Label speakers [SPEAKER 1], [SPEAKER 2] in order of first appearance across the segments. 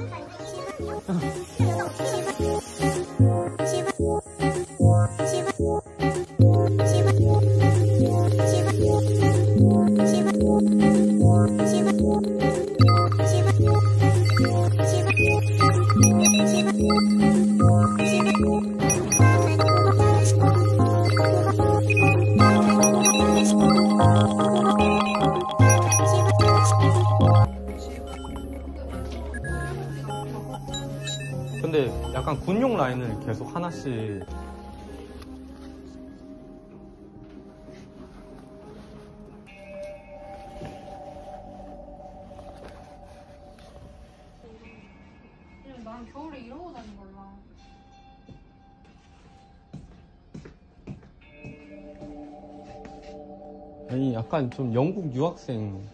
[SPEAKER 1] どうです? 근데 약간 군용 라인을 계속 하나씩
[SPEAKER 2] 난 겨울에 이러고 다닌 걸라.
[SPEAKER 1] 아니 약간 좀 영국 유학생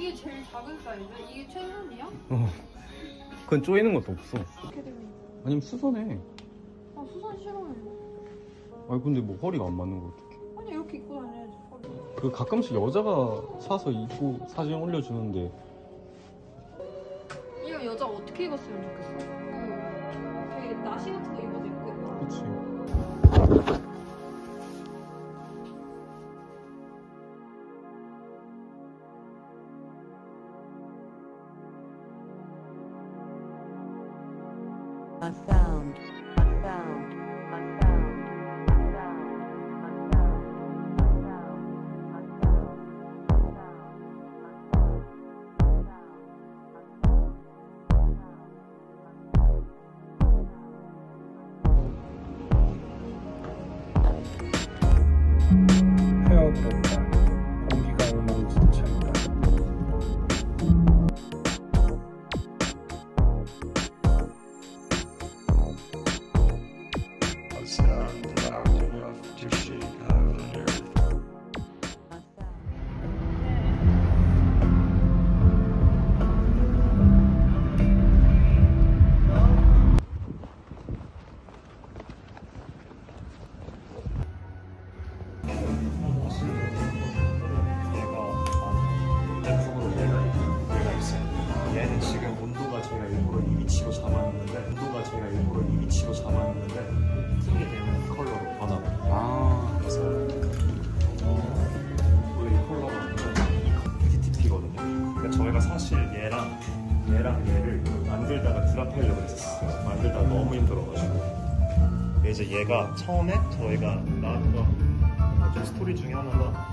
[SPEAKER 2] 이게 제일 작은 사이즈? 이게 최선이야?
[SPEAKER 1] 그건 쪼이는 것도 없어
[SPEAKER 2] 이렇게 되면.
[SPEAKER 1] 아니면 수선해
[SPEAKER 2] 아, 수선 싫어해.
[SPEAKER 1] 아니 근데 뭐 허리가 안 맞는 거 어떡해
[SPEAKER 2] 아니, 이렇게 입고 다녀야지. 허리.
[SPEAKER 1] 그 가끔씩 여자가 사서 입고 사진 올려주는데
[SPEAKER 2] 이거 여자가 어떻게 입었으면 좋겠어? 그, 되게 나시 같은 거 입어도 예쁘겠다.
[SPEAKER 1] 그치
[SPEAKER 3] I found. 위치로 잡았는데 튀게 되면 컬러로 변하고
[SPEAKER 1] 아
[SPEAKER 3] 그래서 어, 원래 이 컬러가 DTP거든요. 그러니까 저희가 사실 얘랑 얘랑 얘를 만들다가 drop하려고 했었어요. 만들다가 너무 힘들어가지고 이제 얘가 처음에 저희가 나왔던 좀 스토리 중에 하나가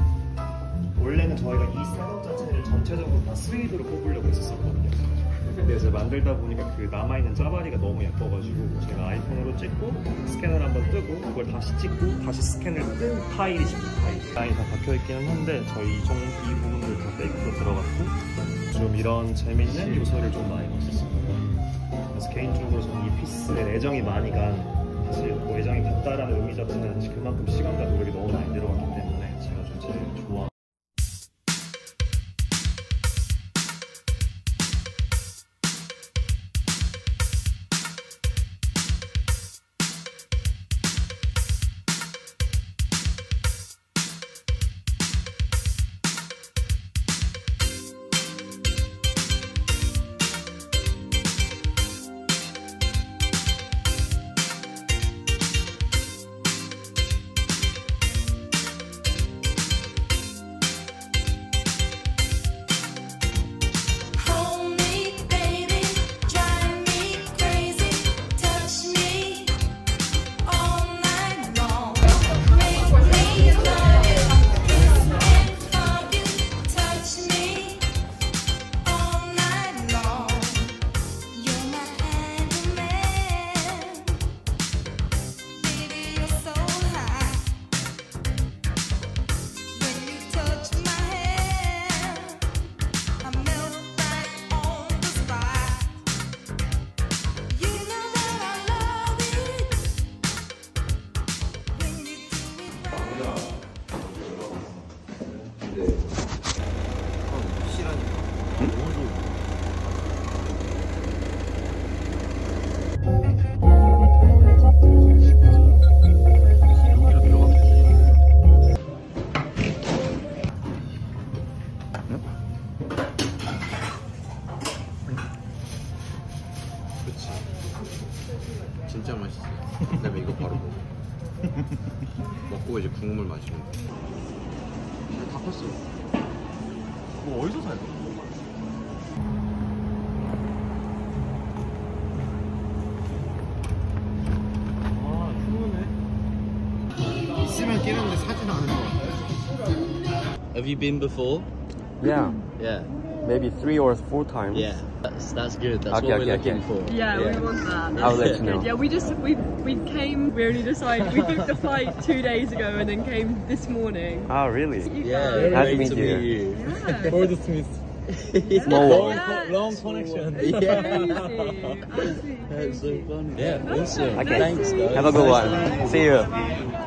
[SPEAKER 3] 원래는 저희가 이 setup 자체를 전체적으로 다 스웨이드로 뽑으려고 했었거든요. 이제 만들다 보니까 그 남아있는 짜바리가 너무 예뻐가지고 제가 아이폰으로 찍고 스캔을 한번 뜨고 그걸 다시 찍고 다시 스캔을 뜬 파일이 지금 이 파일. 라인이 다 박혀있기는 한데 저희 이, 정, 이 부분들 다 메이크로 들어갔고 좀 이런 재밌는 요소를 좀 많이 넣었어요. 그래서 개인적으로 저는 이 피스에 애정이 많이 간 사실 뭐 애정이 갔다라는 의미 자체는 그만큼 시간과 노력이 너무 많이 들어갔기 때문에 제가 좀 제일 좋아. 근데 그럼 실하니까 응? 너무 진짜 맛있어요.
[SPEAKER 4] 그다음에 이거 바로 먹고 이제 국물 마시는 거. 컸어. 뭐 어디서 사요? 아, 추우네.
[SPEAKER 5] 있으면 끼는데 사진 않은 거 같아.
[SPEAKER 6] Have you been before?
[SPEAKER 7] Yeah, mm-hmm.
[SPEAKER 6] Yeah.
[SPEAKER 7] maybe three or four times.
[SPEAKER 6] Yeah. That's that's good. That's
[SPEAKER 7] Okay,
[SPEAKER 6] what we're
[SPEAKER 7] okay,
[SPEAKER 6] looking for.
[SPEAKER 8] Yeah, we want that.
[SPEAKER 7] I'll let you know.
[SPEAKER 8] good. Yeah, we just we we came. We only decided we booked the flight two days ago and then came this morning.
[SPEAKER 7] Oh, really?
[SPEAKER 8] You
[SPEAKER 6] Yeah.
[SPEAKER 7] Nice
[SPEAKER 6] great
[SPEAKER 7] to meet you.
[SPEAKER 8] Yeah.
[SPEAKER 4] Ford Smith.
[SPEAKER 7] Small world.
[SPEAKER 8] Yeah.
[SPEAKER 4] Long connection.
[SPEAKER 6] Yeah.
[SPEAKER 8] Crazy. Absolutely
[SPEAKER 6] That's so
[SPEAKER 8] crazy.
[SPEAKER 6] funny. Yeah. Awesome.
[SPEAKER 7] Okay.
[SPEAKER 6] Thanks, guys.
[SPEAKER 7] Have a good one. See you.